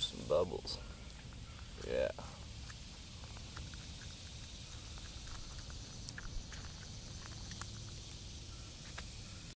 some bubbles. Yeah.